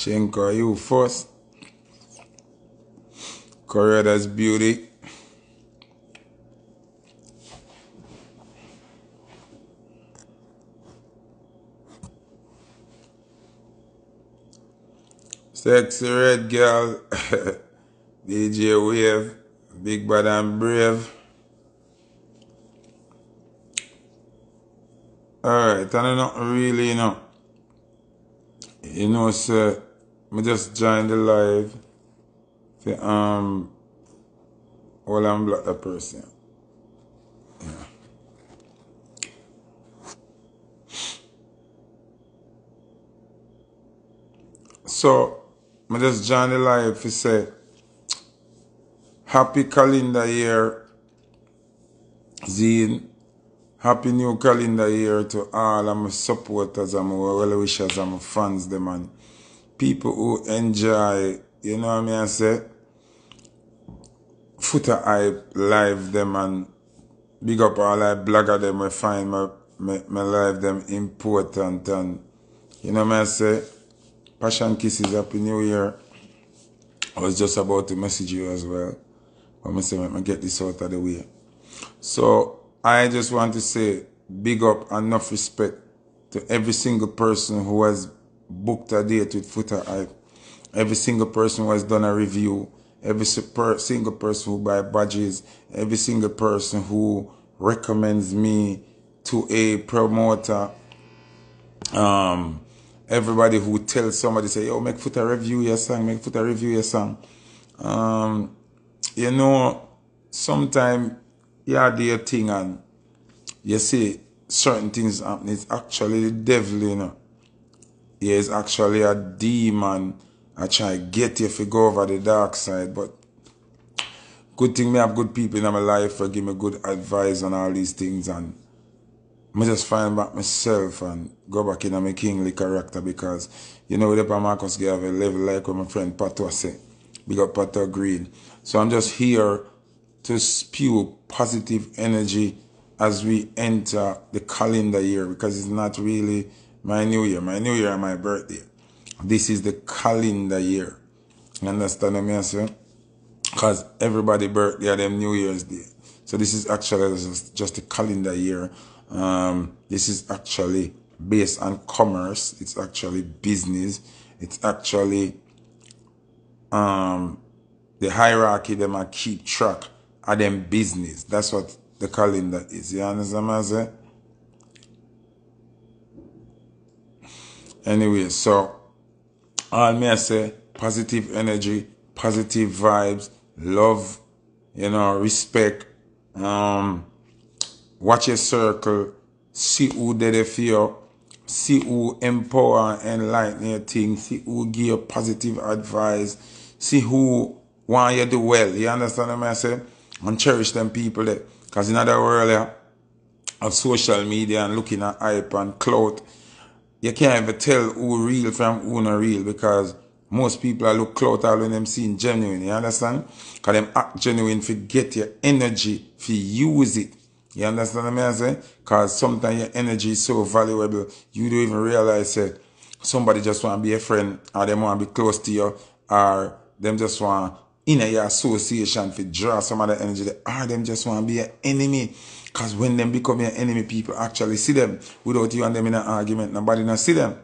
Shankar you first. Coriolis Beauty. Sexy Red Girl, DJ Wave, Big Bad and Brave. Alright, I don't know really, you know. You know, sir. mi just join the live fi am wala an blok da person. Yeah. So, mi just join the live fi se Happy calendar year Zin. Happy new calendar year to all of my supporters and my well wishers and my fans them and people who enjoy, you know what I mean I say? Foota hype live them and big up all I blogger them I find my, my, my live them important and you know what I say? Passion kisses happy new year. I was just about to message you as well. But I say let me get this out of the way. So I just want to say big up and enough respect to every single person who has booked a date with Foota Hype, every single person who has done a review, every single person who buy badges, every single person who recommends me to a promoter, um, everybody who tells somebody say, yo, make Foota review your song, make Foota review your song. Um, you know, sometimes you do your thing and you see certain things happen. It's actually the devil, you know. Yeah, it's actually a demon. I try to get you if you go over the dark side. But good thing me have good people in my life for give me good advice on all these things and I just find back myself and go back in my kingly character because you know the Marcus gave a level like what my friend Pato say. Big up Pato Green. So I'm just here to spew positive energy as we enter the calendar year because it's not really my new year. My new year and my birthday. This is the calendar year. You understand what I say? Because everybody birthday are them New Year's Day. So this is actually just a calendar year. Um, this is actually based on commerce. It's actually business. It's actually um, the hierarchy them I keep track of them business. That's what the calendar is. You understand what I'm saying? Anyway, so all me I say positive energy, positive vibes, love, you know, respect, um, watch your circle, see who did it for you, see who empower and enlighten your thing, see who give you positive advice, see who want you do well. You understand what I say? And cherish them people there. Because in other world yeah, of social media and looking at hype and clout, you can't even tell who real from who not real because most people are look clout all when them seeing genuine, you understand? Because them act genuine for get your energy, for use it. You understand what I'm? Because sometimes your energy is so valuable, you don't even realize it. Somebody just want to be a friend or they want to be close to you or them just want in your association to draw some of the energy or them just want to be an enemy. Because when them become your enemy, people actually see them. Without you and them in an argument, nobody not see them.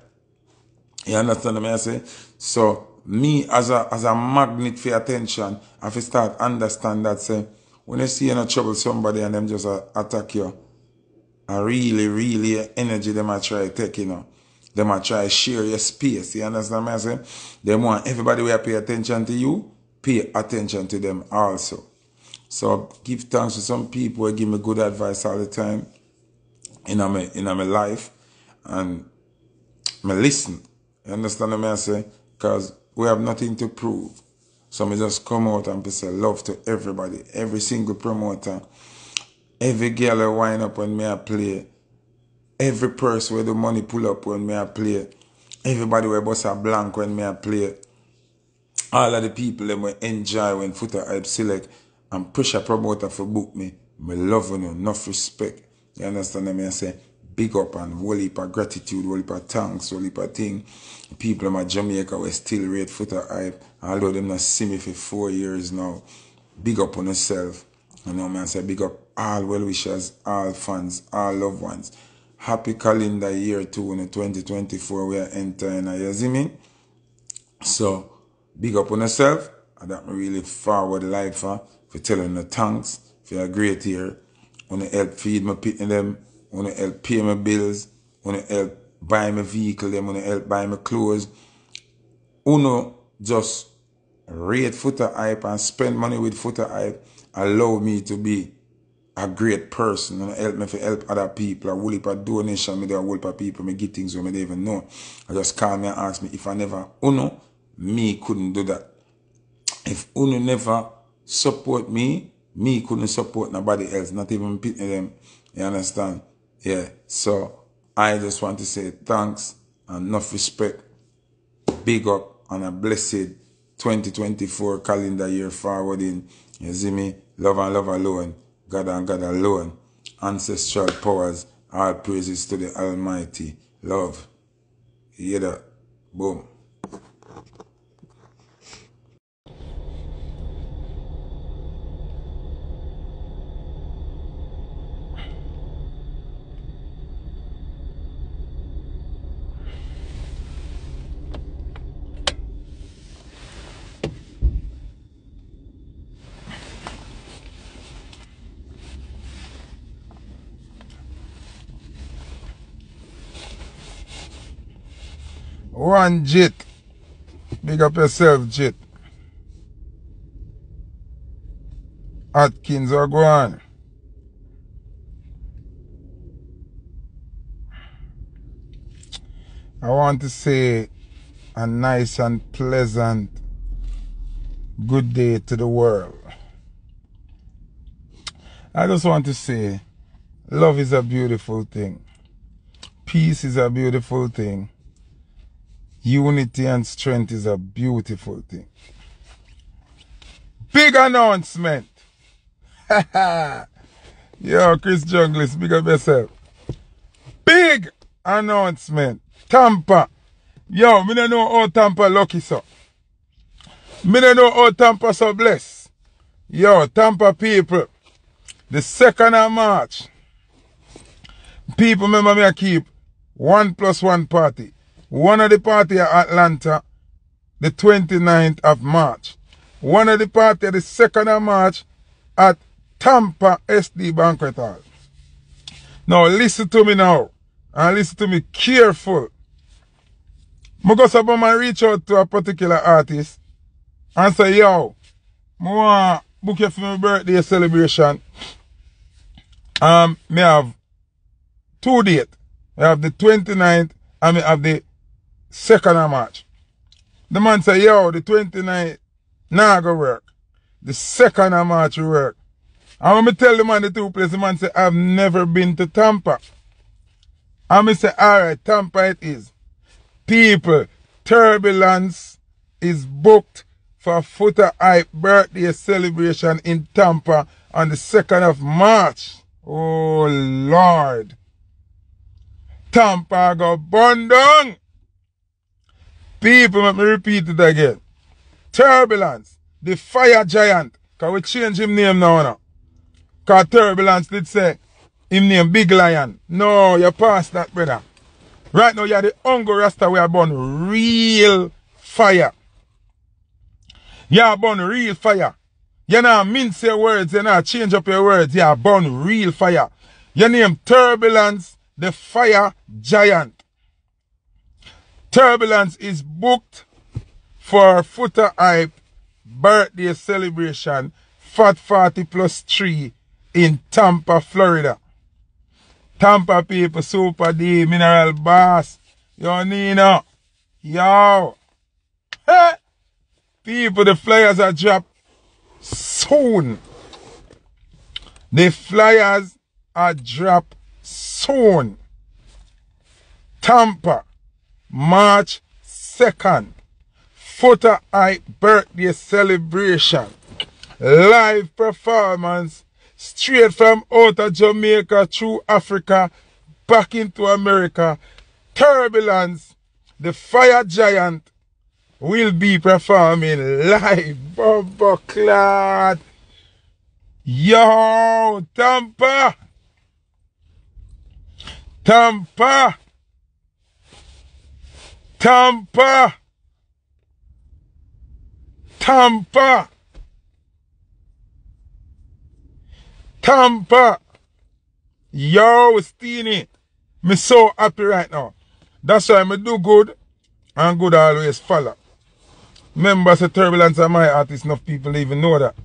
You understand what I say? So, me as a as a magnet for attention, I have to start understand that say, when you see you in trouble somebody and them just uh, attack you, I really, really energy them I try to take, you know. Them I try to share your space. You understand what I say? They want everybody will pay attention to you, pay attention to them also. So I give thanks to some people who give me good advice all the time in my in my life and me listen. You understand what I say? Because we have nothing to prove. So me just come out and say love to everybody, every single promoter, every girl that wind up when me I play, every person where the money pull up when me I play, everybody where bust a blank when me I play, all of the people that will enjoy when Foota Hype select and push a promoter for book me, me love you, enough respect. You understand what I say? big up and whole heap of gratitude, whole heap of thanks, whole heap of thing. People in my Jamaica were still rate foota hype, although them not see me for four years now. Big up on yourself. You know, man, I say big up all well wishers, all fans, all loved ones. Happy calendar year two in 2024 we are entering, you see me? So, big up on yourself. And that really forward life for, for telling the thanks for a great year. Wanna help feed my people them, wanna help pay my bills, wanna help buy my vehicle, them wanna help buy my clothes. Uno just rate foota hype and spend money with foota hype allow me to be a great person and help me to help other people. I will heap a donation, me do a whole people, me get things where me don't even know. I just call me and ask me if I never uno, me couldn't do that. If uno never support me, me couldn't support nobody else, not even them. Um, you understand? Yeah. So I just want to say thanks and enough respect. Big up and a blessed 2024 calendar year forwarding. You see me? Love and love alone. God and God alone. Ancestral powers. All praises to the Almighty. Love. You hear that? Boom. One Jit. Big up yourself, Jit. Atkins or go. I want to say a nice and pleasant good day to the world. I just want to say love is a beautiful thing. Peace is a beautiful thing. Unity and strength is a beautiful thing. Big announcement. Yo, Chris Junglis, big up yourself. Big announcement. Tampa. Yo, me don't know how Tampa lucky so. Me don't know how Tampa so blessed. Yo, Tampa people. The 2nd of March. People remember me I keep one plus one party. One of the party at Atlanta, the 29th of March. One of the party the 2nd of March at Tampa SD Banquet Hall. Now listen to me now. And listen to me careful. Because I go about my reach out to a particular artist and say, yo, I want book you for my birthday celebration. Um, me have two dates. I have the 29th and I have the second of March. The man say, yo, the 29th, nah go work. The second of March will work. And when me tell the man the two places, the man say, I've never been to Tampa. And me say, alright, Tampa it is. People, Turbulence is booked for Foota Hype birthday celebration in Tampa on the 2nd of March. Oh Lord. Tampa go burn down. People, let me repeat it again. Turbulence, the fire giant. Can we change him name now? now? Because Turbulence did say him name Big Lion. No, you pass that, brother. Right now, you're the Ungo Rasta we are born real fire. You are born real fire. You not mince your words, you not change up your words. You are born real fire. Your name Turbulence, the fire giant. Turbulence is booked for Foota Hype birthday celebration Fat 40 plus 3 in Tampa, Florida. Tampa people, Super D, Mineral Boss. Yo, Nino. Yo. Hey. People, the flyers are dropped soon. The flyers are dropped soon. Tampa. March 2nd, Foota Hype birthday celebration. Live performance straight from out of Jamaica through Africa back into America. Turbulence, the fire giant, will be performing live. Bumper clad. Yo, Tampa. Tampa. Tampa. Tampa. Tampa. Yo, Steenie. Me so happy right now. That's why me do good and good always follow. Members of Turbulence are my artist. Enough people even know that.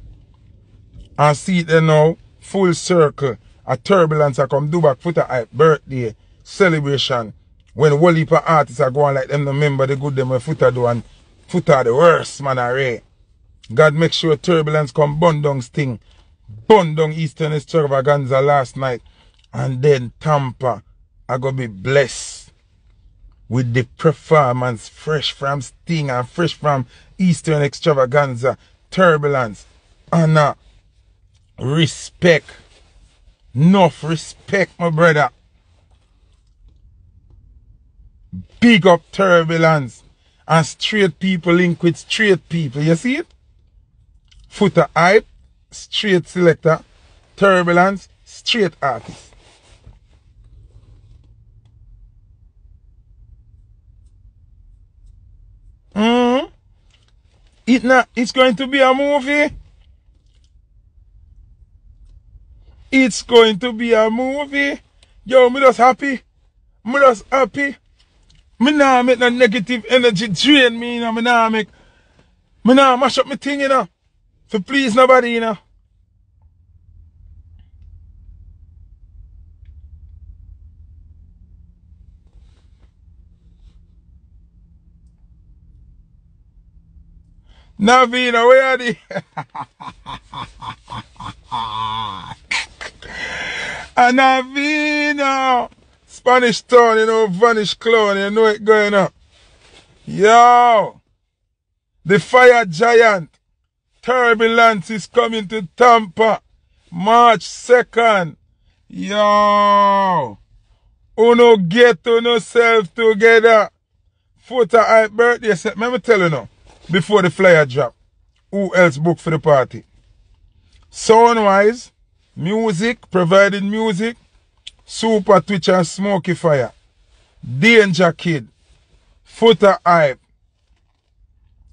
And see it there now. Full circle. A Turbulence I come do back for the birthday celebration. When whole heap of artists are going like them, remember the good them when Foota do and Foota the worst man array. God make sure Turbulence come bun down sting. Bun down Eastern Extravaganza last night. And then Tampa I gonna be blessed with the performance fresh from Sting and fresh from Eastern Extravaganza, Turbulence, and uh, respect. Enough respect, my brother. Big up Turbulence and straight people link with straight people. You see it? Foota hype, straight selector, Turbulence, straight artist. Mm. It not, it's going to be a movie. It's going to be a movie. Yo, me just happy. Me just happy. Me nan mek nan negative energy drain me, you know. Me nan mek, me nan mash up me ting, you know. For please nobody, you know. Navina, where are they? Ah, Navina! Ah. Spanish town, you know, vanish clown, you know it going up. Yo, the fire giant, turbulence is coming to Tampa, March 2nd. Yo, uno get to self together. Foota hype birthday set. Let me tell you now before the flyer drop. Who else book for the party? Sound wise, music, provided music, Super Twitch and Smoky Fire, Danger Kid, Foota Hype,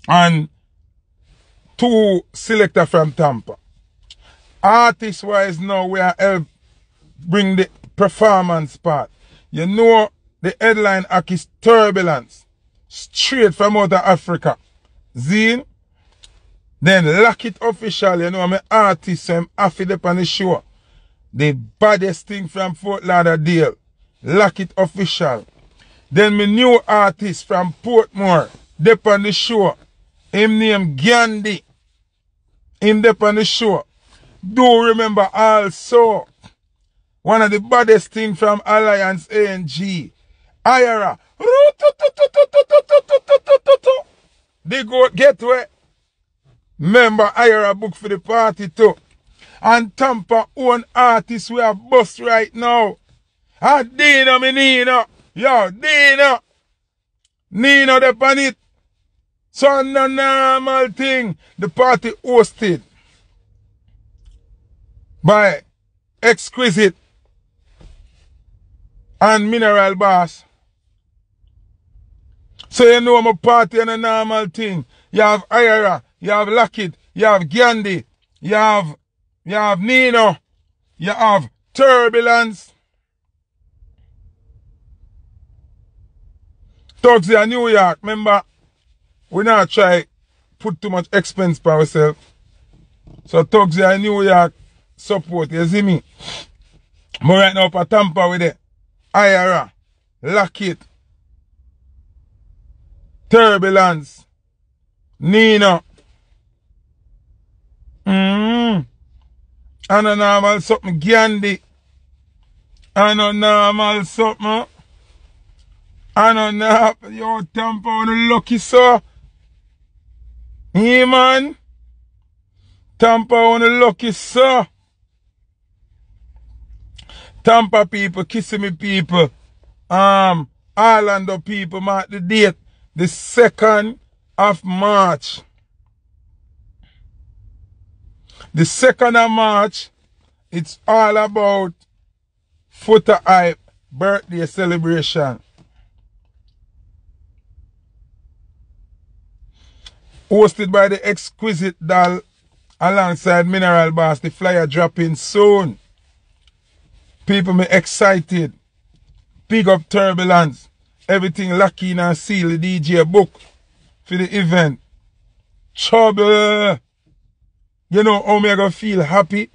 and two selector from Tampa. Artist wise now we are help bring the performance part. You know the headline act is Turbulence. Straight from out of Africa. Zine. Then lock it official, you know, I'm an artist, so I'm up on the show. The baddest thing from Fort Lauderdale. Lock it official. Then my new artist from Portmore, dep on the show. Him name Gandhi. Him dep on the show. Do remember also, one of the baddest thing from Alliance ANG, Ira. They go get where. Remember, I a book for the party too. And Tampa own artists we have bust right now. And Dino, me Nino. Yo, Dino. Nino the pan it. So no normal thing. The party hosted by Exquisite and Mineral Boss. So you know I'm a party and a normal thing. You have Ira, you have Lockett, you have Gandhi, you have you have Nino, you have Turbulence. Thugs in New York, remember, we not try put too much expense for ourselves. So Thugs in New York support, you see me? But right now for Tampa with it. Ira, Lockett, Turbulence. Nina. Mm. And a normal something Gandhi. And a normal something. And a normal, yo, Tampa on the lucky, sir. Hey, man. Tampa on the lucky, sir. Tampa people, Kissimmee people, um, Orlando people, mark the date, the 2nd of March. The 2nd of March, it's all about Foota Hype birthday celebration. Hosted by the exquisite doll alongside Mineral Boss. The flyer dropping soon. People me excited. Big up turbulence. Everything lucky and seal the DJ book for the event. Trouble. You know how me I gonna feel happy?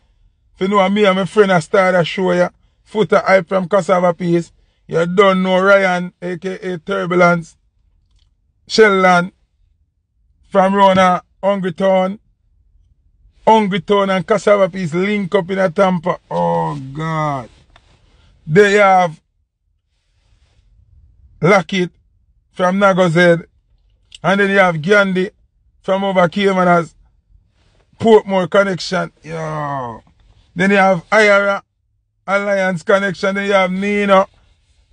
If you know me and my friend I start a show ya. Foota Hype from Cassava Piece. You don't know Ryan, aka Turbulence. Sheldon from Rona, Hungry Town. Hungry Town and Cassava Piece link up in a Tampa. Oh God. They have Lockett from Nagozed. And then you have Gandhi from over. Portmore connection. Yo. Then you have IRA Alliance connection. Then you have Nino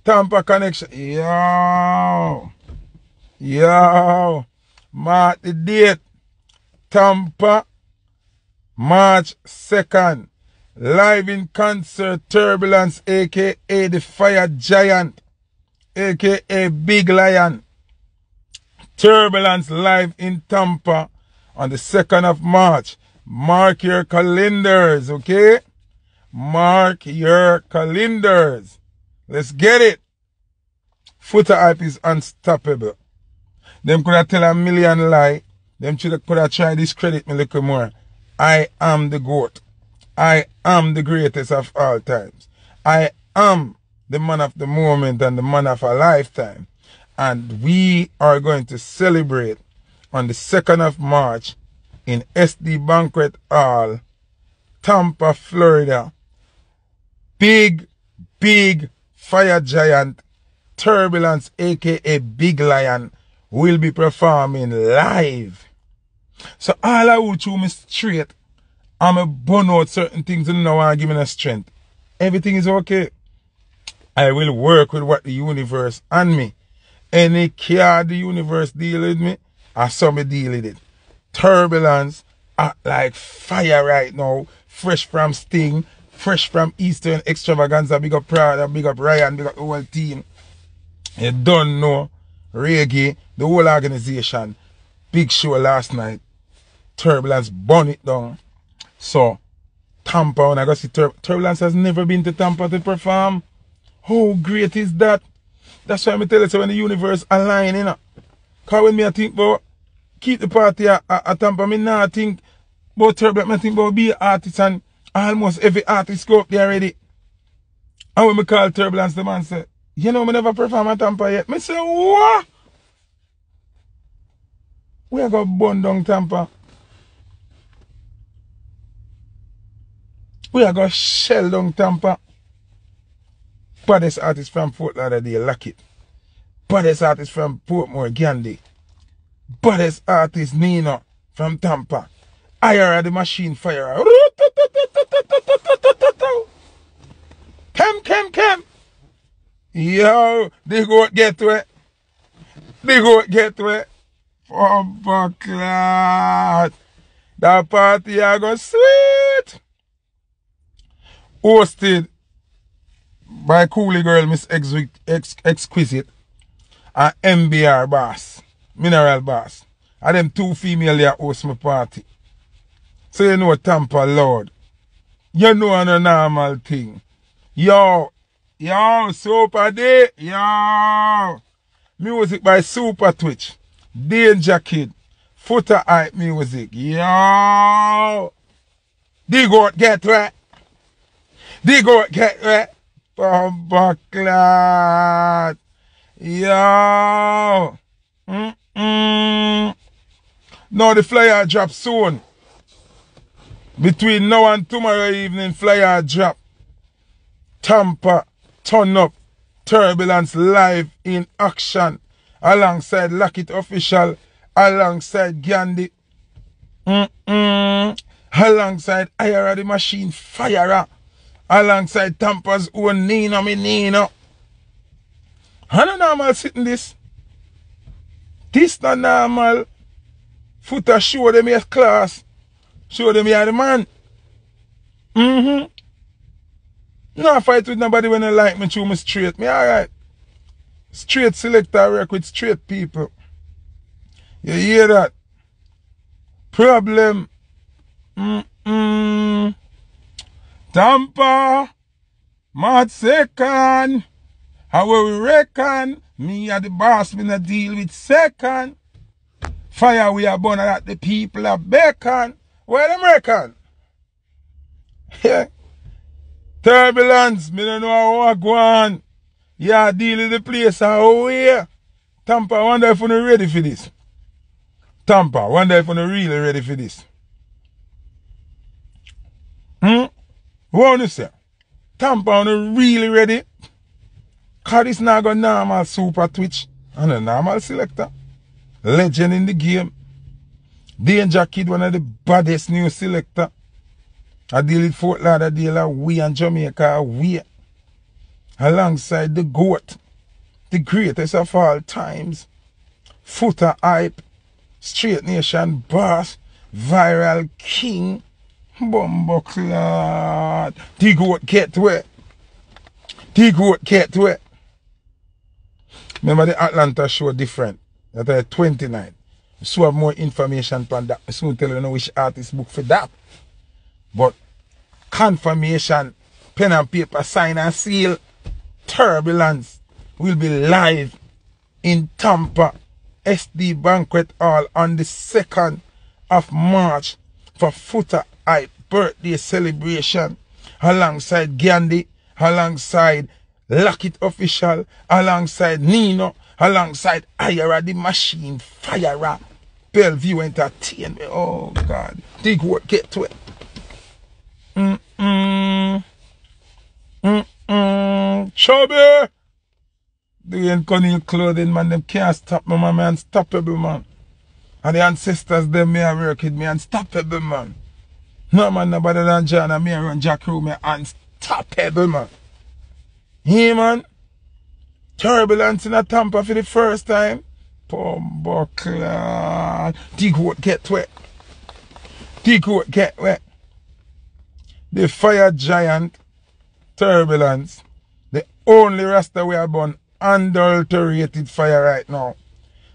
Tampa connection. Yo. Yo. Mark the date. Tampa, March 2nd. Live in concert, Turbulence, aka the Fire Giant, aka Big Lion. Turbulence live in Tampa on the 2nd of March. Mark your calendars, okay? Mark your calendars. Let's get it. Foota Hype is unstoppable. Them could have tell a million lie. Them could have tried discredit me little more. I am the GOAT. I am the greatest of all times. I am the man of the moment and the man of a lifetime. And we are going to celebrate on the 2nd of March in SD Banquet Hall, Tampa, Florida. Big, big fire giant, Turbulence, aka Big Lion, will be performing live. So all I will chew me straight, I'm a burn out certain things and now I give me a strength. Everything is okay. I will work with what the universe and me. Any care the universe deal with me, I saw me deal with it. Turbulence act like fire right now. Fresh from Sting, fresh from Eastern Extravaganza. Big up Prada, big up Ryan, big up the whole team. You don't know. Reggae, the whole organization. Big show last night. Turbulence burn it down. So, Tampa, when I go see Tur Turbulence has never been to Tampa to perform. How great is that? That's why I tell you, so when the universe align, you know. Because when me I think about keep the party at, at, at Tampa, me not think about Turbulence, I think about be artist and almost every artist go up there already. And when me call Turbulence, the man say, you know, me never perform at Tampa yet. Me say, what? We are going to burn down Tampa. We are going to shell down Tampa. Baddest artist from Fort Lauderdale, Lockett. Baddest artist from Portmore, Gandhi. Baddest artist, Nina from Tampa. IRA the machine fire. Come, come, come. Yo, they go get to it. They go get to it. Oh, buckler. That party I go sweet. Hosted by Coolie Girl, Miss Ex Ex Exquisite, and MBR Boss, Mineral Boss. And them two female here host my party. So you know Tampa Lord. You know a normal thing. Yo, yo, Super Day, yo. Music by Super Twitch. Danger Kid. Foota Hype Music. Yo. Dig out, get wet. Dig out, get wet. Bumbleclad. Yo. Mm -mm. Now the flyer drop soon. Between now and tomorrow evening, flyer drop. Tampa, turn up. Turbulence live in action. Alongside Lockett Official. Alongside Gandhi. Mm -mm. Alongside IRA the Machine Fire. alongside Tampa's own Nino, me Nino. I don't normal sitting this. This not normal. Foota show them your class. Show them you're the man. Mm-hmm. No fight with nobody when they like me through me straight. Me alright. Straight selector work with straight people. You hear that? Problem. Mm-mm. Tampa. Mad second. How we reckon? Me are the boss, me not deal with second. Fire we are born at the people of bacon. Where them reckon? Yeah. Turbulence, me don't know how I go on. Yeah, deal with the place how we Tampa, I wonder if you're ready for this. Tampa, I wonder if you're really ready for this. Hmm? What you say? Tampa, are really ready? Cause this got normal super twitch and a normal selector. Legend in the game. Danger Kid, one of the baddest new selector. I deal with Fort Lauderdale, we and Jamaica, we. Alongside the GOAT, the greatest of all times. Foota hype, straight nation boss, viral king, bumbo clot. The GOAT get to it. The GOAT get to it. Remember the Atlanta show different. That is 29. So have more information on that. I soon tell you know which artist book for that. But confirmation, pen and paper, sign and seal, turbulence will be live in Tampa SD Banquet Hall on the 2nd of March for Foota Hype birthday celebration alongside Gandhi, alongside Lock It Official, alongside Nino, alongside Ira the Machine, Fire Bellevue Entertainment. Oh God. Dig work, get to it. Mm-mm. Mm-mm. Chubby. The cunning clothing man, them can't stop me, man. Me unstoppable, man. And the ancestors, them, me a work with me unstoppable, man. No, man, no better than John and me and Jack Crew, me unstoppable, man. He man. Turbulence in a Tampa for the first time. Pumbuckler. T-coat get wet. T-coat get wet. The fire giant turbulence. The only Rasta we have born unadulterated fire right now.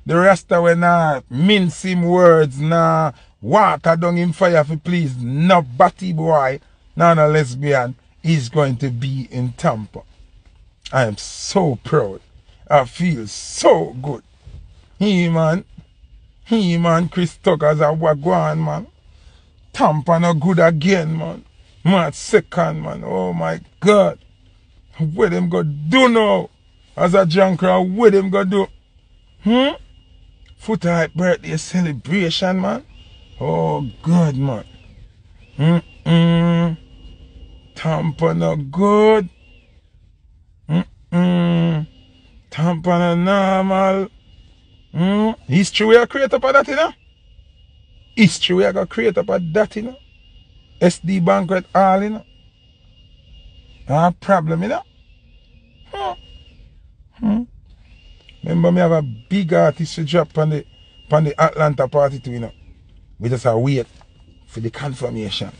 The Rasta we not mince him words, nah water down in fire for please no batty boy, no no lesbian is going to be in Tampa. I am so proud. I feel so good. He man, he man, Chris Tucker's a wagwan man. Tampa no good again man. Man second man. Oh my God. What them go do now? As a junker, what them go do? Hmm? Foota hype birthday celebration man. Oh good man. Mm-mm. Tampa no good. Mm. Normal. Mm. History we are create up of that, you know? History we are going to create up of that, you know? SD banquet all, you know? No problem, you know? Hmm. Hmm. Remember me have a big artist to drop on the, on the Atlanta party too, you know? We just have wait for the confirmation.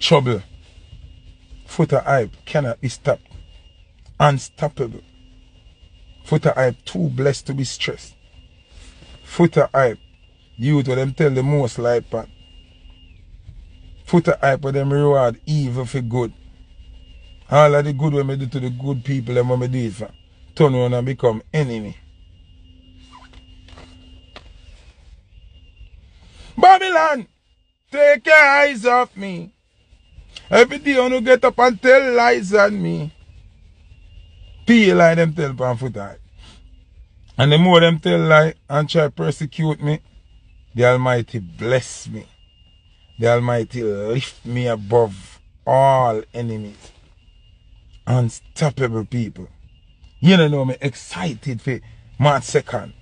Trouble. Foota hype cannot be stopped unstoppable. Foota hype too blessed to be stressed. Foota hype, youth what them tell the most like pan. Foota hype where them reward evil for good. All of the good when me do to the good people them when me do it for. Turn around and become enemy. Babylon, take your eyes off me. Every day you get up and tell lies on me. Pay lie them tell pan foot high. And the more them tell lie and try persecute me, the Almighty bless me. The Almighty lift me above all enemies. Unstoppable people. You don't know me excited for March 2nd.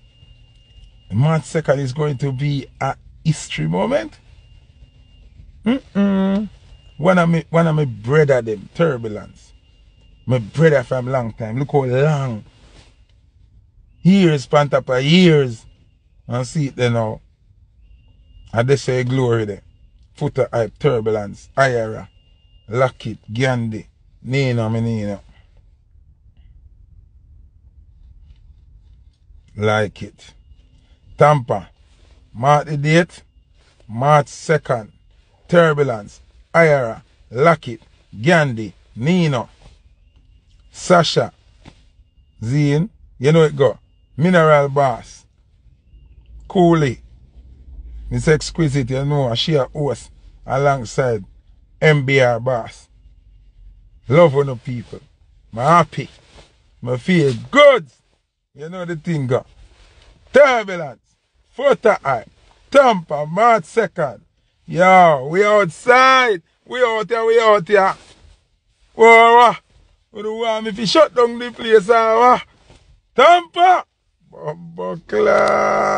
March 2nd is going to be a history moment. Mm-mm. One of me, one of my brother them, turbulence. My brother from long time. Look how long. Years, span top years. And see it there now. And they say glory there. Foota hype, turbulence, IRA, Lockit, Gandhi, Nino, me Nino. Like it. Tampa. Mark the date. March 2nd. Turbulence. Ira. Lockit. Gandhi. Nino. Sasha. Zine. You know it go. Mineral Boss. Cooley. Miss Exquisite, you know, she a host alongside MBR Boss. Love on the people. I'm happy. I feel good. You know the thing go. Turbulence. Foota eye. Tampa, March 2nd. Yo, we outside. We out here, we out here. Whoa, Ou do wan mi fi shot down di ples an wak. Tampa! Bamba klap!